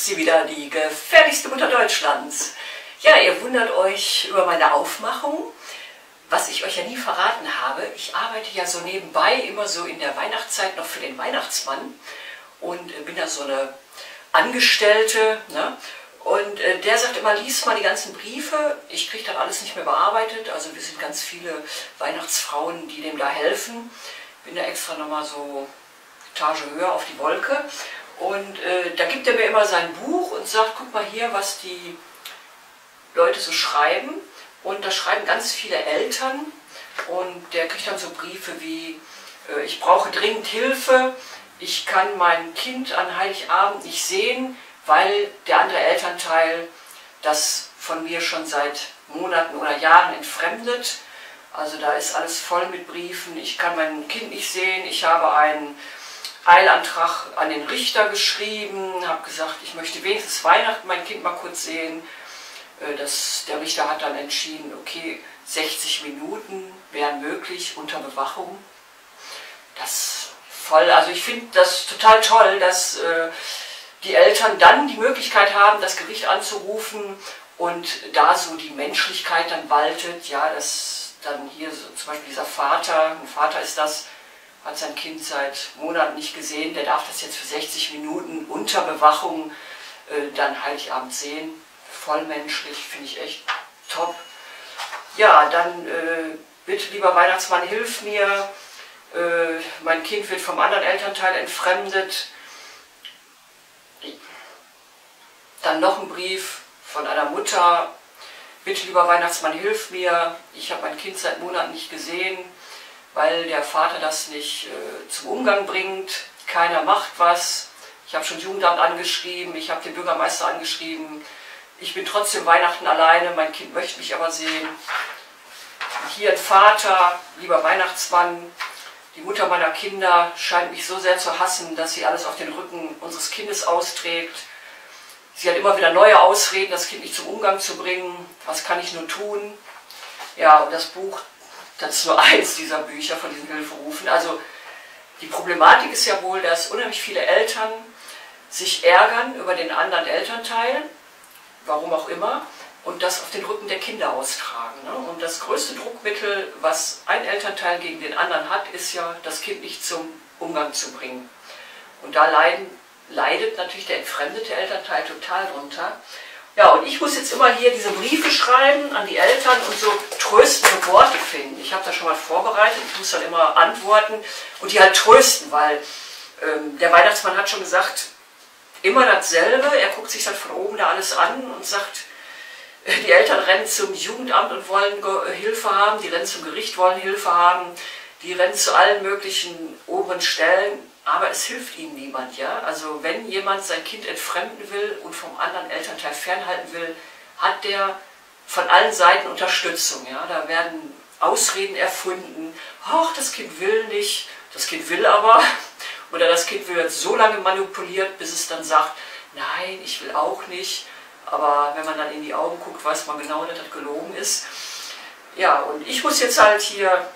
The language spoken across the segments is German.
ist sie wieder, die gefährlichste Mutter Deutschlands. Ja, ihr wundert euch über meine Aufmachung. Was ich euch ja nie verraten habe, ich arbeite ja so nebenbei immer so in der Weihnachtszeit noch für den Weihnachtsmann und bin da so eine Angestellte. Ne? Und äh, der sagt immer, lies mal die ganzen Briefe. Ich kriege dann alles nicht mehr bearbeitet. Also wir sind ganz viele Weihnachtsfrauen, die dem da helfen. Bin da extra nochmal so Etage höher auf die Wolke. Und äh, da gibt er mir immer sein Buch und sagt, guck mal hier, was die Leute so schreiben. Und da schreiben ganz viele Eltern und der kriegt dann so Briefe wie, äh, ich brauche dringend Hilfe, ich kann mein Kind an Heiligabend nicht sehen, weil der andere Elternteil das von mir schon seit Monaten oder Jahren entfremdet. Also da ist alles voll mit Briefen, ich kann mein Kind nicht sehen, ich habe einen Eilantrag an den Richter geschrieben, habe gesagt, ich möchte wenigstens Weihnachten mein Kind mal kurz sehen. Äh, das, der Richter hat dann entschieden, okay, 60 Minuten wären möglich unter Bewachung. Das voll, also ich finde das total toll, dass äh, die Eltern dann die Möglichkeit haben, das Gericht anzurufen und da so die Menschlichkeit dann waltet, ja, dass dann hier so zum Beispiel dieser Vater, ein Vater ist das, hat sein Kind seit Monaten nicht gesehen, der darf das jetzt für 60 Minuten unter Bewachung äh, dann Heiligabend sehen. Vollmenschlich, finde ich echt top. Ja, dann äh, bitte lieber Weihnachtsmann, hilf mir. Äh, mein Kind wird vom anderen Elternteil entfremdet. Dann noch ein Brief von einer Mutter. Bitte lieber Weihnachtsmann, hilf mir. Ich habe mein Kind seit Monaten nicht gesehen weil der Vater das nicht äh, zum Umgang bringt. Keiner macht was. Ich habe schon Jugendamt angeschrieben, ich habe den Bürgermeister angeschrieben. Ich bin trotzdem Weihnachten alleine, mein Kind möchte mich aber sehen. Hier ein Vater, lieber Weihnachtsmann, die Mutter meiner Kinder scheint mich so sehr zu hassen, dass sie alles auf den Rücken unseres Kindes austrägt. Sie hat immer wieder neue Ausreden, das Kind nicht zum Umgang zu bringen. Was kann ich nur tun? Ja, und das Buch das ist nur eins dieser Bücher von diesen Hilferufen. Also die Problematik ist ja wohl, dass unheimlich viele Eltern sich ärgern über den anderen Elternteil, warum auch immer, und das auf den Rücken der Kinder austragen. Ne? Und das größte Druckmittel, was ein Elternteil gegen den anderen hat, ist ja, das Kind nicht zum Umgang zu bringen. Und da leiden, leidet natürlich der entfremdete Elternteil total drunter. Ja, und ich muss jetzt immer hier diese Briefe schreiben an die Eltern und so tröstende Worte finden. Ich habe da schon mal vorbereitet, ich muss dann immer antworten und die halt trösten, weil ähm, der Weihnachtsmann hat schon gesagt, immer dasselbe. Er guckt sich dann von oben da alles an und sagt, die Eltern rennen zum Jugendamt und wollen Hilfe haben, die rennen zum Gericht, wollen Hilfe haben, die rennen zu allen möglichen oberen Stellen aber es hilft ihnen niemand, ja. Also wenn jemand sein Kind entfremden will und vom anderen Elternteil fernhalten will, hat der von allen Seiten Unterstützung, ja. Da werden Ausreden erfunden, ach, das Kind will nicht, das Kind will aber, oder das Kind wird so lange manipuliert, bis es dann sagt, nein, ich will auch nicht. Aber wenn man dann in die Augen guckt, weiß man genau, dass das gelogen ist. Ja, und ich muss jetzt halt hier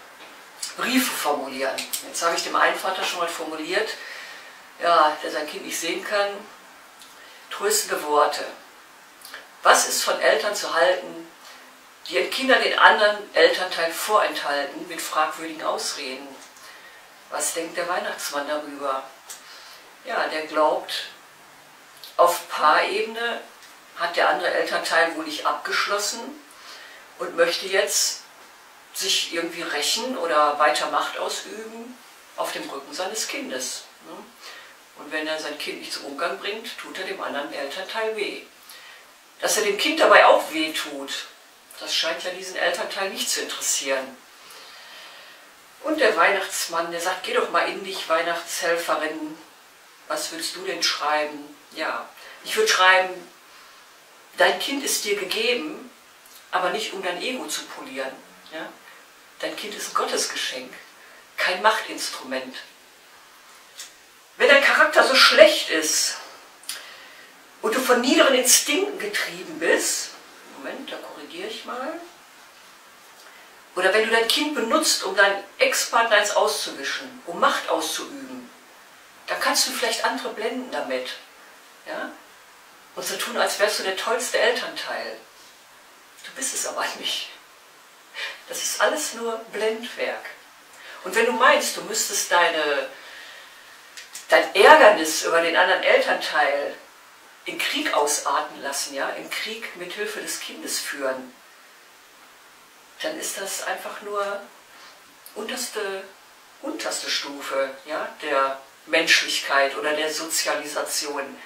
Briefe formulieren. Jetzt habe ich dem einen Vater schon mal formuliert, ja, der sein Kind nicht sehen kann. Tröstende Worte. Was ist von Eltern zu halten, die ihren Kindern den anderen Elternteil vorenthalten mit fragwürdigen Ausreden? Was denkt der Weihnachtsmann darüber? Ja, der glaubt, auf Paarebene hat der andere Elternteil wohl nicht abgeschlossen und möchte jetzt sich irgendwie rächen oder weiter Macht ausüben auf dem Rücken seines Kindes. Ne? Und wenn er sein Kind nicht zum Umgang bringt, tut er dem anderen Elternteil weh. Dass er dem Kind dabei auch weh tut, das scheint ja diesen Elternteil nicht zu interessieren. Und der Weihnachtsmann, der sagt, geh doch mal in dich, Weihnachtshelferin, was willst du denn schreiben? Ja, ich würde schreiben, dein Kind ist dir gegeben, aber nicht um dein Ego zu polieren. Ja? Dein Kind ist ein Gottesgeschenk, kein Machtinstrument. Wenn dein Charakter so schlecht ist und du von niederen Instinkten getrieben bist, Moment, da korrigiere ich mal, oder wenn du dein Kind benutzt, um deinen Ex-Partner ins Auszuwischen, um Macht auszuüben, dann kannst du vielleicht andere blenden damit. Ja? und zu tun, als wärst du der tollste Elternteil. Du bist es aber nicht. Das ist alles nur Blendwerk. Und wenn du meinst, du müsstest deine, dein Ärgernis über den anderen Elternteil in Krieg ausarten lassen, ja, in Krieg mit Hilfe des Kindes führen, dann ist das einfach nur unterste, unterste Stufe ja, der Menschlichkeit oder der Sozialisation.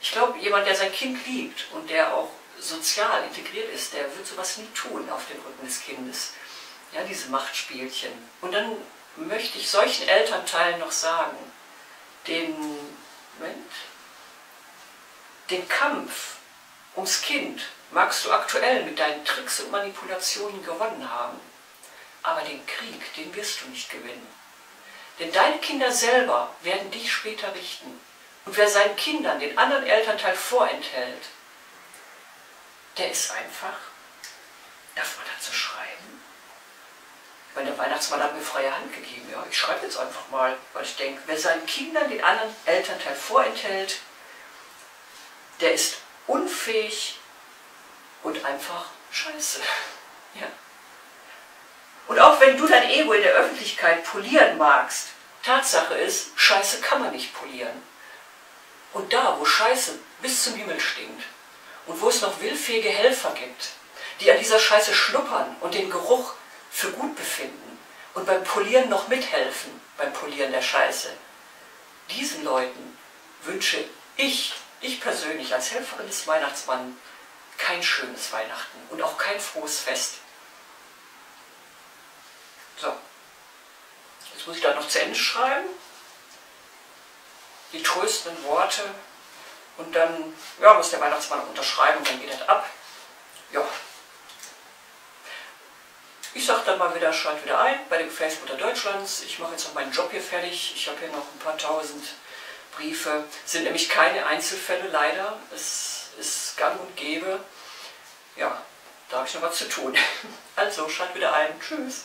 Ich glaube, jemand, der sein Kind liebt und der auch sozial integriert ist, der wird sowas nie tun auf den Rücken des Kindes. Ja, diese Machtspielchen. Und dann möchte ich solchen Elternteilen noch sagen, den, Moment, den Kampf ums Kind magst du aktuell mit deinen Tricks und Manipulationen gewonnen haben, aber den Krieg, den wirst du nicht gewinnen. Denn deine Kinder selber werden dich später richten. Und wer seinen Kindern den anderen Elternteil vorenthält, der ist einfach, darf man dazu schreiben? Weil der Weihnachtsmann hat mir freie Hand gegeben. Ja, ich schreibe jetzt einfach mal, weil ich denke, wer seinen Kindern den anderen Elternteil vorenthält, der ist unfähig und einfach scheiße. Ja. Und auch wenn du dein Ego in der Öffentlichkeit polieren magst, Tatsache ist, Scheiße kann man nicht polieren. Und da, wo Scheiße bis zum Himmel stinkt und wo es noch willfähige Helfer gibt, die an dieser Scheiße schnuppern und den Geruch für gut befinden und beim Polieren noch mithelfen, beim Polieren der Scheiße, diesen Leuten wünsche ich, ich persönlich als Helferin des Weihnachtsmanns, kein schönes Weihnachten und auch kein frohes Fest. So, jetzt muss ich da noch zu Ende schreiben. Die tröstenden Worte und dann ja, muss der Weihnachtsmann unterschreiben und dann geht er ab. Ja. Ich sage dann mal wieder, schalt wieder ein bei dem Gefäßmutter Deutschlands. Ich mache jetzt noch meinen Job hier fertig. Ich habe hier noch ein paar tausend Briefe. Es sind nämlich keine Einzelfälle leider. Es ist gang und gäbe. Ja, da habe ich noch was zu tun. Also, schalt wieder ein. Tschüss.